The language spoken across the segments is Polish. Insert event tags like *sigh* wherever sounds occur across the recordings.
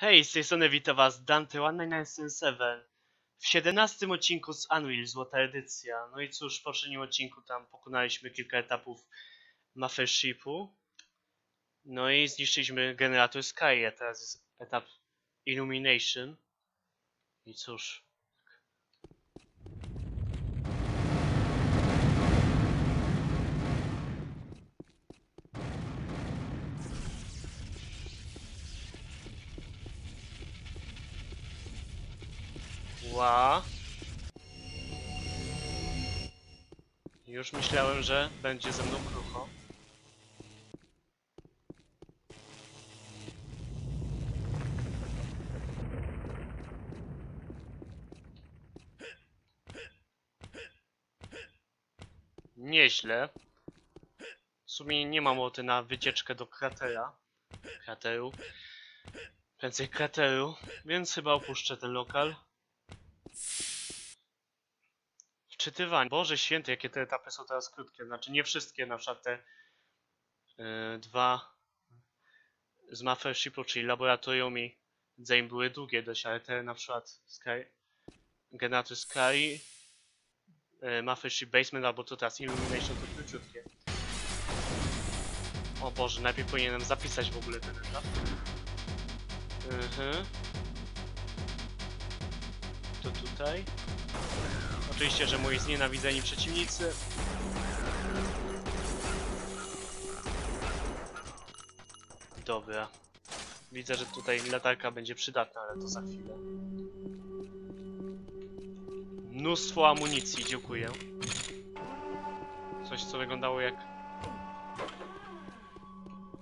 Hej, z tej strony witam was Dante 1997 w 17 odcinku z Unreal, złota edycja. No i cóż, w poprzednim odcinku tam pokonaliśmy kilka etapów Maffershipu. No i zniszczyliśmy generator Sky, a teraz jest etap Illumination. I cóż... Ła. Już myślałem, że będzie ze mną krucho. Nieźle. W sumie nie mam ochoty na wycieczkę do kratera. Krateru. Prędzej krateru, więc chyba opuszczę ten lokal. Wczytywanie. Boże święty, jakie te etapy są teraz krótkie. Znaczy nie wszystkie, na przykład te yy, dwa z Maffershipu, czyli laboratorium i Zane były długie dość, ale te na przykład Sky, Generator Sky, yy, Maffership Basement albo to teraz Illumination to króciutkie. O Boże, najpierw powinienem zapisać w ogóle ten etap. Mhm. To tutaj. Oczywiście, że moi znienawidzeni przeciwnicy. Dobra. Widzę, że tutaj latarka będzie przydatna, ale to za chwilę. Mnóstwo amunicji, dziękuję. Coś, co wyglądało jak...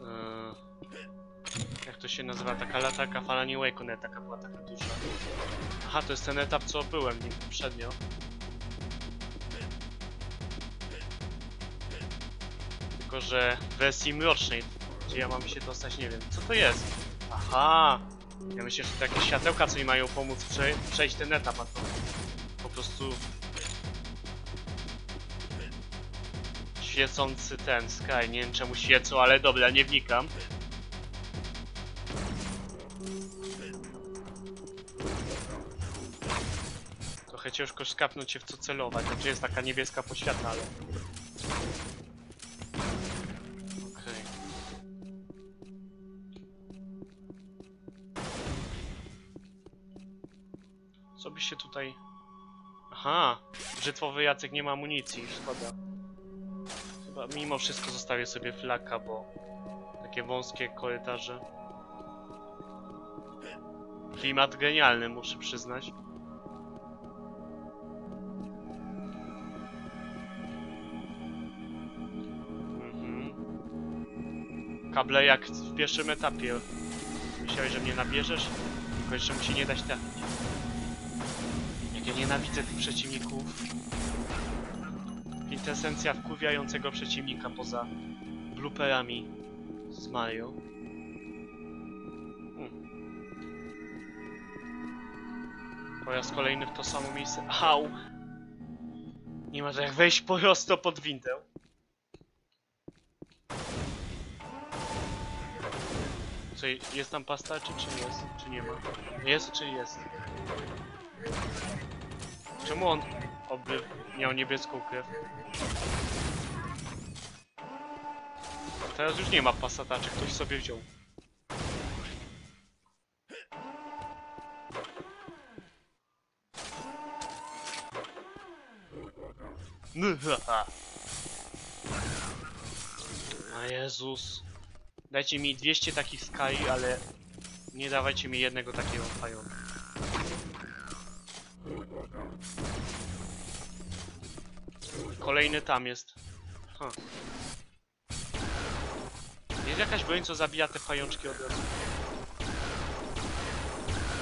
Eee, jak to się nazywa? Taka latarka fala nie Wake, taka była taka duża. Aha, to jest ten etap, co byłem nim poprzednio. Tylko, że w wersji mrocznej, gdzie ja mam się dostać, nie wiem, co to jest? Aha! Ja myślę, że to jakieś światełka, co mi mają pomóc prze przejść ten etap, a to po prostu... Świecący ten Sky, nie wiem czemu świecą, ale dobra, nie wnikam. Trochę ciężko skapnąć się w co celować, znaczy jest taka niebieska poświata, ale... Aha! Brzytwowy Jacek nie ma amunicji, szkoda. Chyba mimo wszystko zostawię sobie flaka, bo... Takie wąskie korytarze. Klimat genialny, muszę przyznać. Mhm. Kable jak w pierwszym etapie. Myślałeś, że mnie nabierzesz? Tylko jeszcze mu się nie dać trafić. Nienawidzę tych przeciwników. Kwintesencja wkurwiającego przeciwnika poza blooperami z Mario. Hmm. Po raz kolejny w to samo miejsce. Au! Nie ma jak wejść prosto pod windę. Co, jest tam pasta, czy, czy jest? Czy nie ma? Jest, czy jest? Czemu on oby miał niebieską krew? Teraz już nie ma pasata, czy ktoś sobie wziął. *laughs* A Jezus. Dajcie mi 200 takich skali, ale nie dawajcie mi jednego takiego pająka. Kolejny tam jest. Huh. Jest jakaś broń, co zabija te pajączki od razu.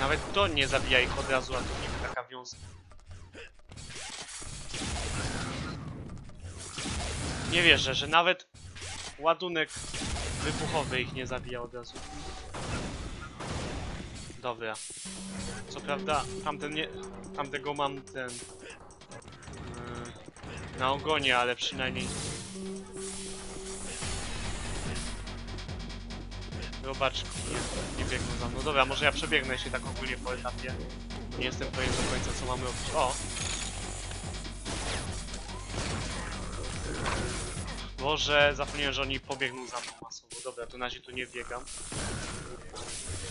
Nawet to nie zabija ich od razu, a to niby taka wiązka. Nie wierzę, że nawet ładunek wybuchowy ich nie zabija od razu. Dobra. Co prawda, tamten nie... Tamtego mam ten... Yy, na ogonie, ale przynajmniej... Robaczku, nie, nie biegną za mną. Dobra, może ja przebiegnę się tak ogólnie po etapie. Nie jestem pewien do końca co mam robić. O! Boże, zapomniałem, że oni pobiegną za mną masowo. Dobra, to na razie tu nie biegam.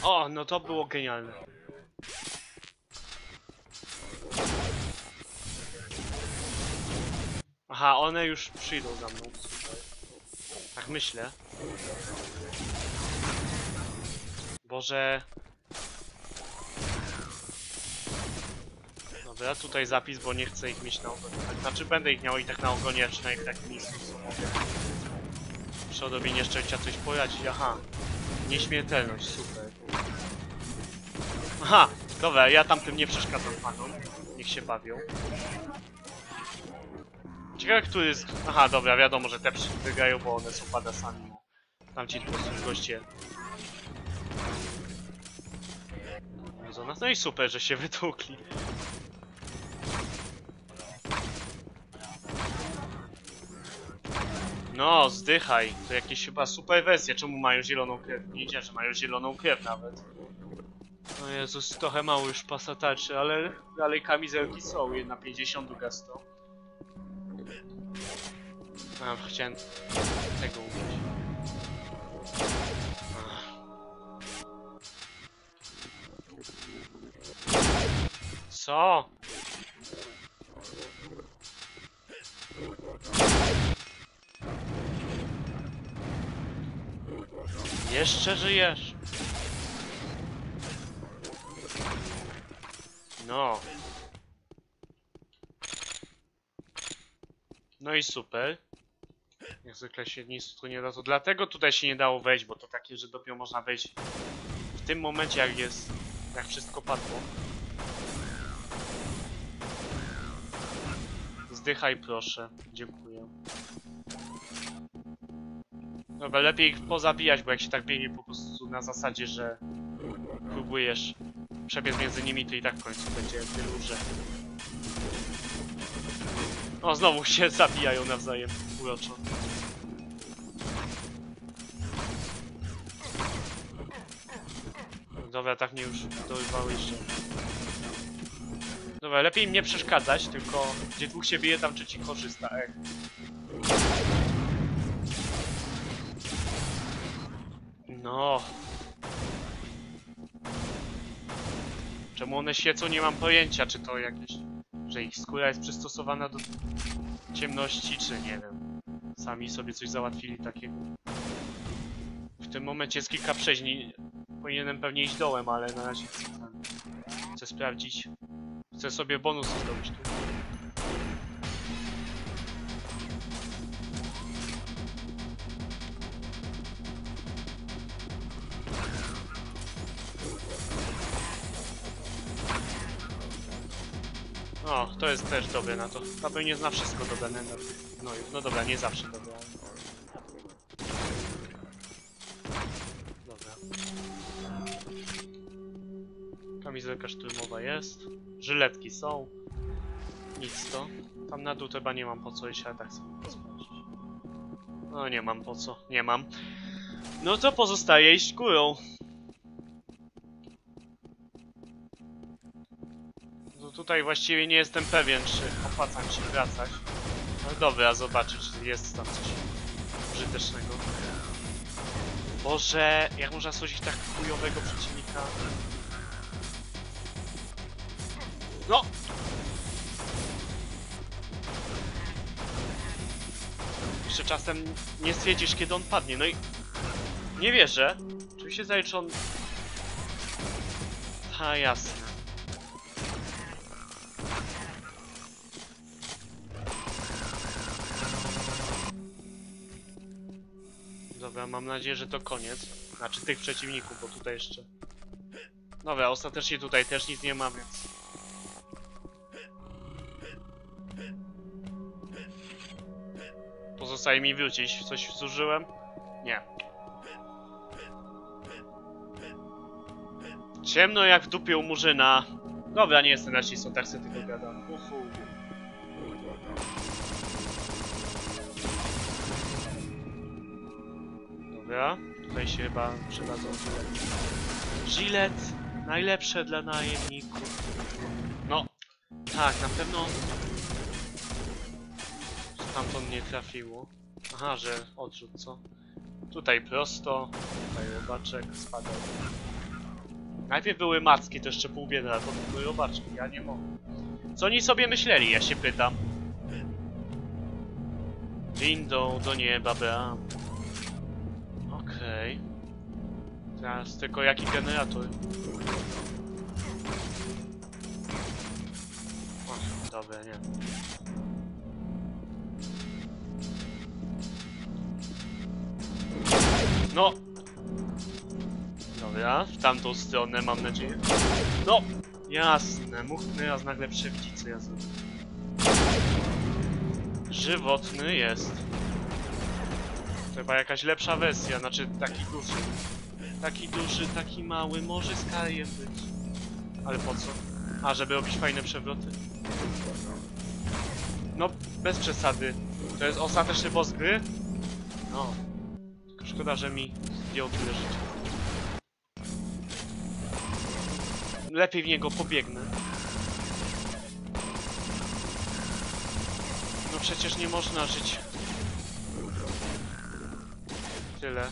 O, no to było genialne. Aha, one już przyjdą za mną. Tak myślę. Boże. Dobra, tutaj zapis, bo nie chcę ich mieć na ogonie. Tak, znaczy będę ich miał i tak na ogonie, przynajmniej w takim miejscu co mogę. Muszę odrobienie szczęścia coś poradzić. Aha. Nieśmiertelność, super. Aha, dobra, ja tamtym nie przeszkadzam panom. Niech się bawią. Ciekawe, który jest... Aha, dobra, wiadomo, że te wygrają, bo one są padasami. Tamci po prostu goście. No i super, że się wytłukli. No, zdychaj. To jakieś chyba super wersje. Czemu mają zieloną krew? Nie wiedziałem, że mają zieloną krew nawet. O Jezus, trochę mało już pasataczy, ale dalej kamizelki są. Jedna 50, druga 100. A, chciałem tego. Ach. Co? Jeszcze żyjesz? No. No i super. Jak zwykle się nic tu nie da, to dlatego tutaj się nie dało wejść, bo to takie, że dopiero można wejść w tym momencie, jak jest, jak wszystko padło. Zdychaj proszę, dziękuję. Dobra, lepiej ich pozabijać, bo jak się tak biegnie po prostu na zasadzie, że próbujesz przebiec między nimi, to i tak w końcu będzie tylu, że... O, znowu się *laughs* zabijają nawzajem, uroczo. Dobra, tak mnie już dorywały jeszcze. Dobra, lepiej im nie przeszkadzać, tylko gdzie dwóch się bije, tam trzeci korzysta, ech. No. Czemu one świecą, nie mam pojęcia, czy to jakieś... Że ich skóra jest przystosowana do ciemności, czy nie wiem. Sami sobie coś załatwili takiego. W tym momencie jest kilka przeźni. Powinienem pewnie iść dołem, ale na razie chcę, chcę sprawdzić. Chcę sobie bonus zdobyć tu. O, to jest też dobre na to. Paweł nie zna wszystko do Benender. No, no dobra, nie zawsze dobre. Dobra. Kamizelka szturmowa jest. Żyletki są. Nic to. Tam na dół to chyba nie mam po co iść, ale tak sobie sprawdzić. No nie mam po co, nie mam. No to pozostaje iść górą. Tutaj właściwie nie jestem pewien, czy opłaca mi się wracać. No dobra, zobaczyć, czy jest tam coś użytecznego. Boże, jak można stworzyć tak chujowego przeciwnika? No! Jeszcze czasem nie stwierdzisz, kiedy on padnie, no i... Nie wierzę. Zdaje, czy on... Ha, jasne. Dobra, mam nadzieję, że to koniec. Znaczy tych przeciwników, bo tutaj jeszcze... Dobra, ostatecznie tutaj też nic nie ma, więc... Pozostaje mi wrócić. Coś zużyłem? Nie. Ciemno jak w dupie u murzyna. Dobra, nie jestem rasistą, tak sobie tylko gadam. Uhu. Dobra, Tutaj się chyba przydadzą żylet. Żylet! Najlepsze dla najemników. No, tak, na pewno... Stamtąd nie trafiło. Aha, że odrzut, co? Tutaj prosto, tutaj robaczek spadał. Najpierw były macki, to jeszcze pół biedy, a potem były robaczki, ja nie mogę. Co oni sobie myśleli, ja się pytam. Windą do nieba bram. Okej. Teraz tylko jaki generator? O, dobra, nie. No! Dobra, w tamtą stronę mam nadzieję. No! Jasne, mógł raz nagle przewidzieć co ja zrobię. Żywotny jest. Chyba jakaś lepsza wersja, znaczy taki duży. Taki duży, taki mały, może z kariem być. Ale po co? A, żeby robić fajne przewroty? No, bez przesady. To jest ostateczny boss gry? No. Tylko szkoda, że mi zdjął tyle życia. Lepiej w niego pobiegnę. No przecież nie można żyć. Tyle.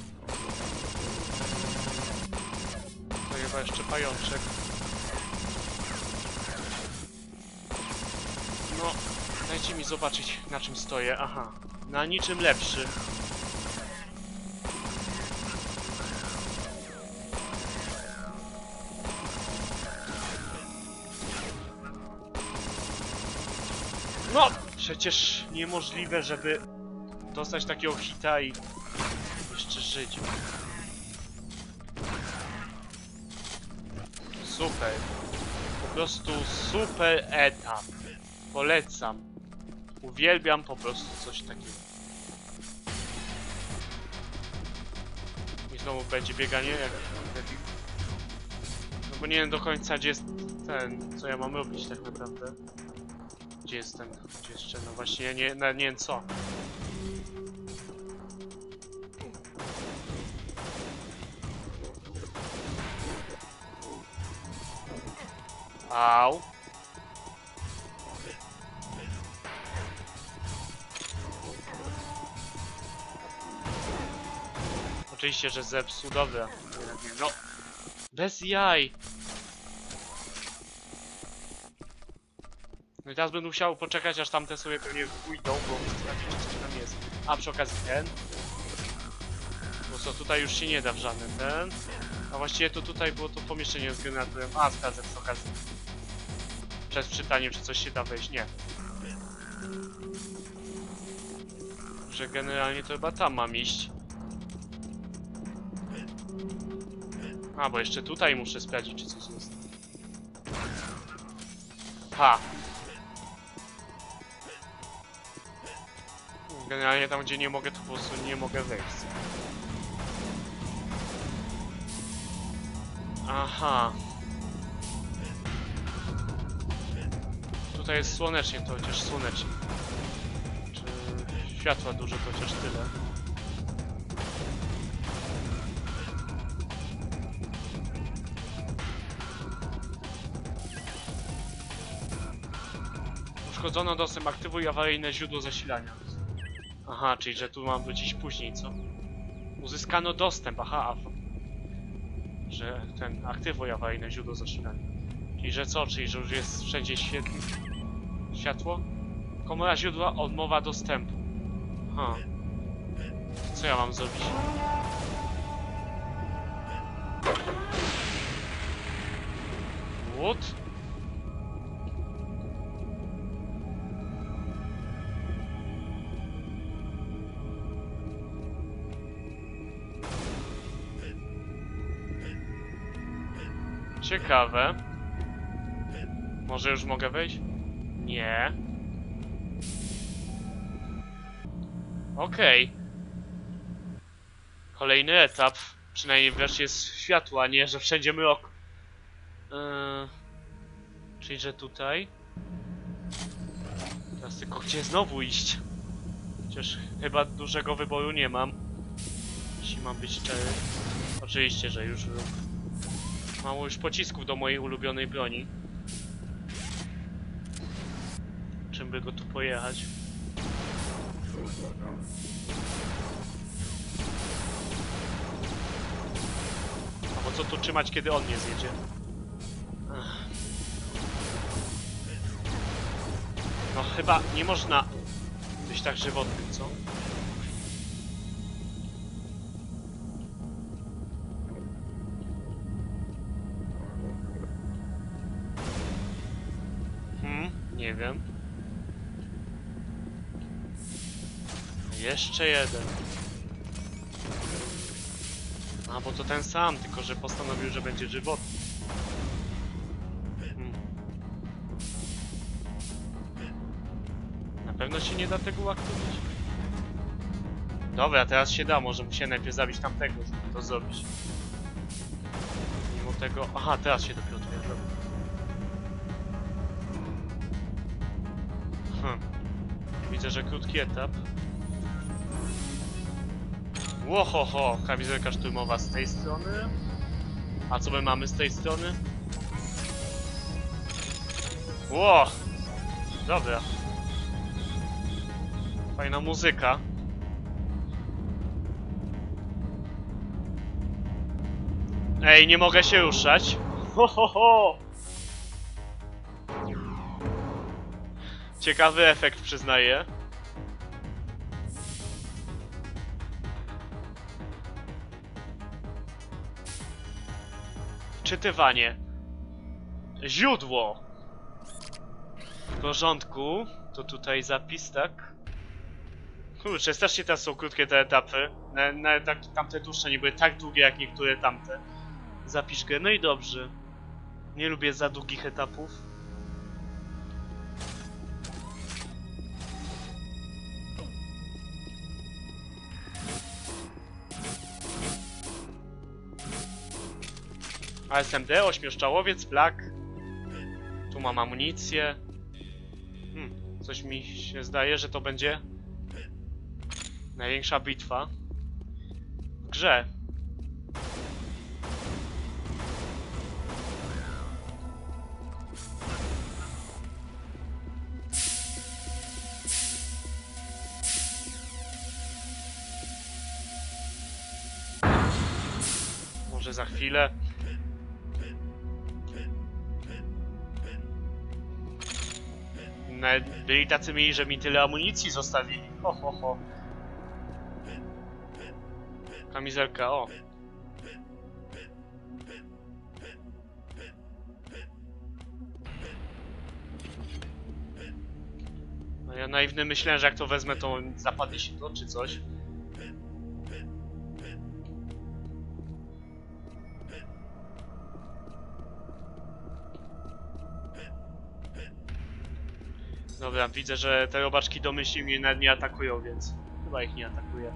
To chyba jeszcze pajączek. No, dajcie mi zobaczyć na czym stoję. Aha, na niczym lepszym. No! Przecież niemożliwe, żeby dostać takiego hita i żyć. Super. Po prostu super etap. Polecam. Uwielbiam po prostu coś takiego. I znowu będzie bieganie jak. No bo nie wiem do końca gdzie jest ten, co ja mam robić tak naprawdę. Gdzie jest ten, gdzie jeszcze, no właśnie ja nie, nie wiem co. Au. Oczywiście, że zepsuł, dobra. No. Bez jaj. No i teraz będę musiał poczekać, aż tamte sobie pewnie pójdą, bo sprawdzić, czy tam jest. A przy okazji ten. Bo co, tutaj już się nie da w żaden ten. A właściwie to tutaj było to pomieszczenie z generatorem. A, sprawdzę okazji. Przed czytaniem, czy coś się da wejść. Nie. Że generalnie to chyba tam mam iść. A, bo jeszcze tutaj muszę sprawdzić, czy coś jest. Ha! Generalnie tam, gdzie nie mogę, to po prostu nie mogę wejść. Aha. Tutaj jest słonecznie, to chociaż słonecznie. Czy światła dużo, to chociaż tyle. Uszkodzono dostęp, aktywuj awaryjne źródło zasilania. Aha, czyli że tu mam wrócić później, co? Uzyskano dostęp, aha. Że ten, aktywuj awaryjne źródło zasilania. Czyli że co? Czyli że już jest wszędzie świetnie... Światło? Komora źródła, odmowa dostępu. Ha. Co ja mam zrobić? What? Ciekawe. Może już mogę wejść? Nie. Okej. Kolejny etap. Przynajmniej wreszcie jest światło, a nie, że wszędzie mrok. Yy... Czyli, że tutaj. Teraz tylko gdzie znowu iść? Chociaż chyba dużego wyboru nie mam. Jeśli mam być szczery. Oczywiście, że już. Mało już pocisków do mojej ulubionej broni. Czym by go tu pojechać? A po co tu trzymać, kiedy on nie zjedzie? No chyba nie można być tak żywotnym, co? Hmm, nie wiem. Jeszcze jeden. A, bo to ten sam, tylko że postanowił, że będzie żywotny. Hmm. Na pewno się nie da tego uaktywić. Dobra, teraz się da, może musiałem najpierw zabić tamtego, żeby to zrobić. Mimo tego... Aha, teraz się dopiero to dobra. Hm. Widzę, że krótki etap. Łohoho, kamizelka szturmowa z tej strony. A co my mamy z tej strony? Ło! Dobra. Fajna muzyka. Ej, nie mogę się ruszać. Ho, ho, ho. Ciekawy efekt, przyznaję. Czytywanie. Źródło. W porządku. To tutaj zapis, tak? Kurczę, strasznie teraz są krótkie te etapy. Na, na, tak, tamte dłuższe nie były tak długie jak niektóre tamte. Zapisz grę, no i dobrze. Nie lubię za długich etapów. ASMD, ośmieszczałowiec, Black. Tu mam amunicję. Hmm, coś mi się zdaje, że to będzie największa bitwa w grze. Może za chwilę. Nawet byli tacy mieli, że mi tyle amunicji zostawili. Ho, ho, ho. Kamizelka, o. No ja naiwny myślałem, że jak to wezmę, to zapadnie się to czy coś. Dobra, widzę, że te robaczki domyślnie mnie nawet nie atakują, więc chyba ich nie atakuję.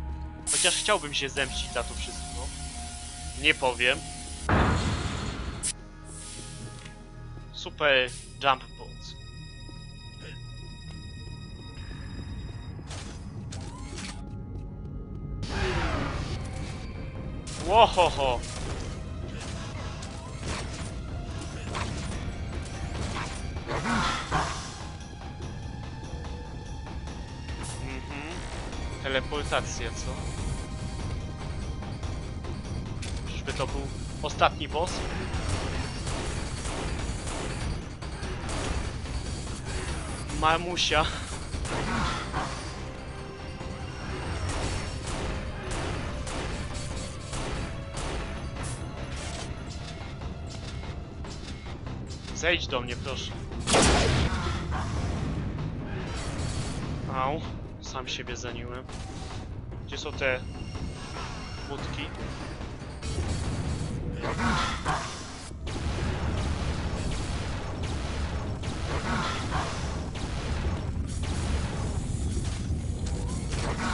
Chociaż chciałbym się zemścić za to wszystko. Nie powiem. Super jump boats. Łohoho! Teleportacja, co? Czyżby to był ostatni boss? Mamusia. Zejdź do mnie, proszę. Au, sam siebie zaniłem. Gdzie są te budki?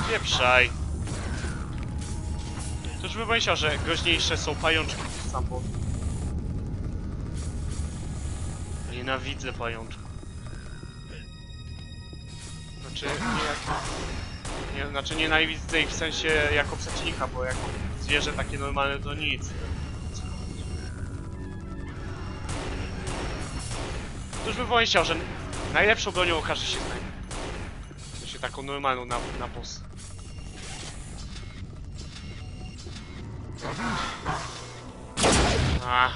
Pieprzaj. To już bym myślał, że groźniejsze są pajączki niż sam. Nienawidzę pajączków. Znaczy, nie jak... Nie, znaczy nienawidzę ich w sensie jako przeciwnika, bo jako zwierzę takie normalne to nic. Któż by powiedział, że najlepszą bronią okaże się snajper. W sensie taką normalną na, na boss. A.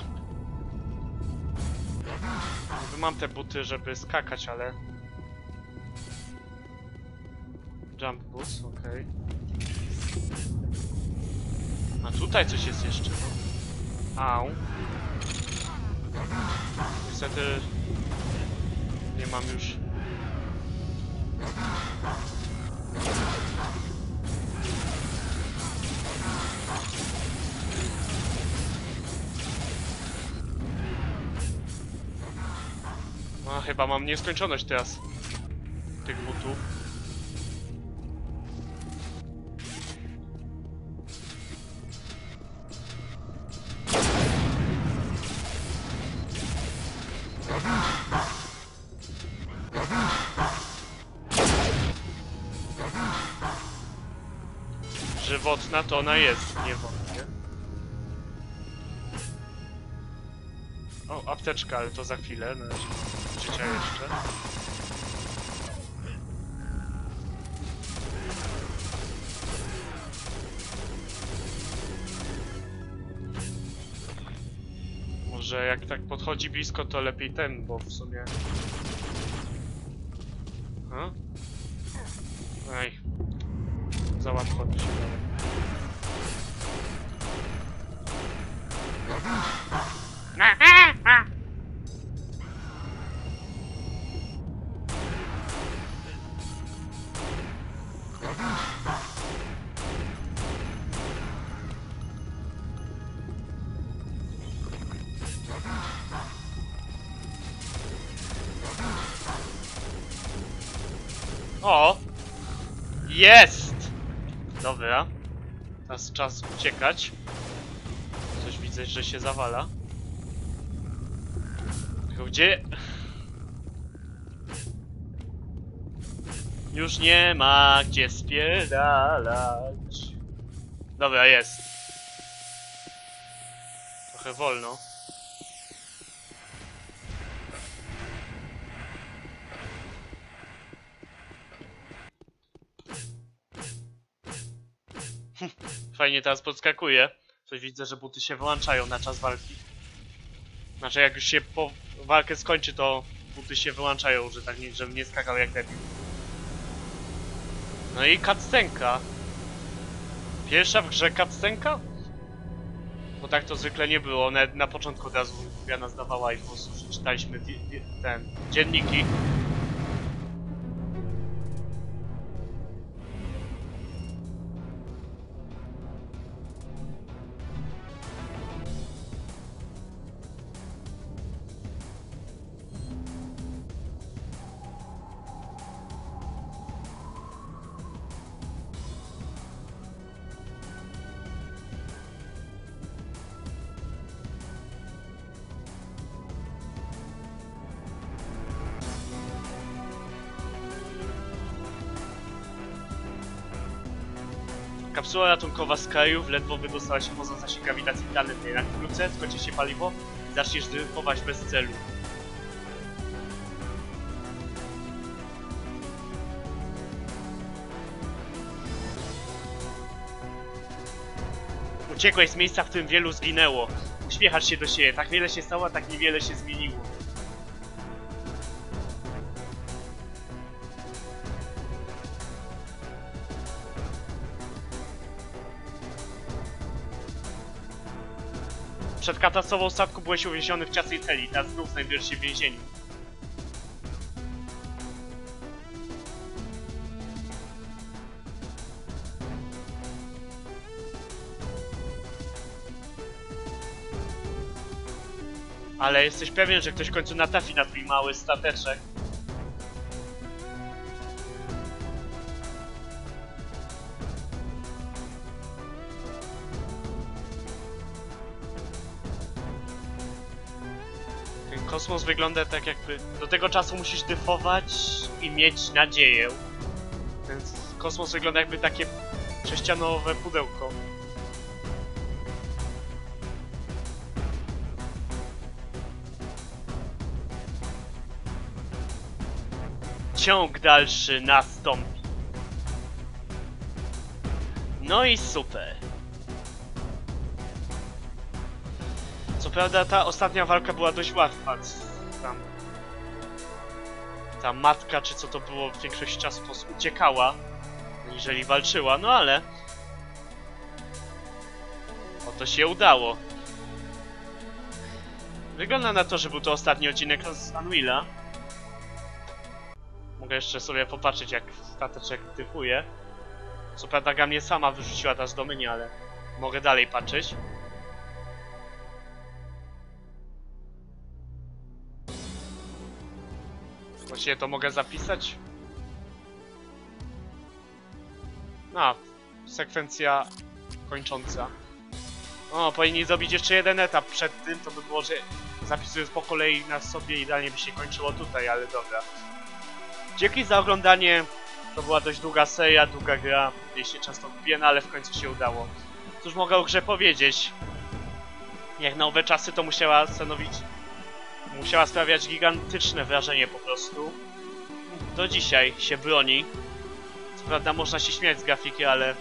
Mam te buty, żeby skakać, ale... Jump okej. A tutaj coś jest jeszcze, no. Au. Niestety... Nie mam już... A, chyba mam nieskończoność teraz Żywotna to ona jest, nie wątpię. O, apteczka, ale to za chwilę, na razie życia jeszcze. Może jak tak podchodzi blisko, to lepiej ten, bo w sumie... O! Jest! Dobra. Teraz czas uciekać. Coś widzę, że się zawala. Gdzie? Już nie ma gdzie spierdalać. Dobra, jest. Trochę wolno. *laughs* Fajnie teraz podskakuje. Coś widzę, że buty się wyłączają na czas walki. Znaczy jak już się po walkę skończy, to buty się wyłączają, że tak nie, żebym nie skakał jak debil. No i cutscenka. Pierwsza w grze cutscenka? Bo tak to zwykle nie było. Nawet na początku od razu ja nas dawała i po prostu przeczytaliśmy ten dzienniki. Kapsuła ratunkowa krajów ledwo wydostała się poza zasięg grawitacji planety. Jak wkrótce skończy się paliwo i zaczniesz dryfować bez celu. Uciekłeś z miejsca, w którym wielu zginęło. Uśmiechasz się do siebie. Tak wiele się stało, tak niewiele się zmieniło. Przed katastrofą statku byłeś uwięziony w ciasnej celi, teraz znów znajdujesz się w więzieniu. Ale jesteś pewien, że ktoś w końcu natrafi na twój mały stateczek? Kosmos wygląda tak jakby... Do tego czasu musisz dyfować i mieć nadzieję. Ten kosmos wygląda jakby takie sześcianowe pudełko. Ciąg dalszy nastąpi. No i super. Prawda ta ostatnia walka była dość łatwa. Tam ta matka, czy co to było, w większości czasu uciekała, jeżeli walczyła, no ale... Oto się udało. Wygląda na to, że był to ostatni odcinek z Unreal'a. Mogę jeszcze sobie popatrzeć, jak stateczek typuje. Co prawda Ga mnie sama wyrzuciła teraz do menu, ale mogę dalej patrzeć. Właściwie to mogę zapisać. A, sekwencja kończąca. O, powinni zrobić jeszcze jeden etap przed tym, to by było, że zapisując po kolei na sobie idealnie by się kończyło tutaj, ale dobra. Dzięki za oglądanie. To była dość długa seria, długa gra, jeśli często gubię, no ale w końcu się udało. Cóż mogę o grze powiedzieć? Jak na owe czasy to musiała stanowić musiała sprawiać gigantyczne wrażenie po prostu. Do dzisiaj się broni. Co prawda można się śmiać z grafiki, ale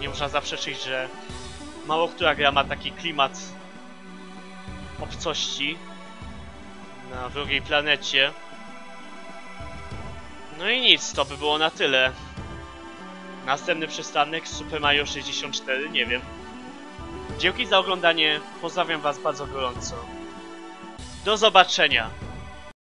nie można zaprzeczyć, że mało która gra ma taki klimat obcości na wrogiej planecie. No i nic, to by było na tyle. Następny przystanek Super Mario 64, nie wiem. Dzięki za oglądanie, pozdrawiam was bardzo gorąco. Do zobaczenia!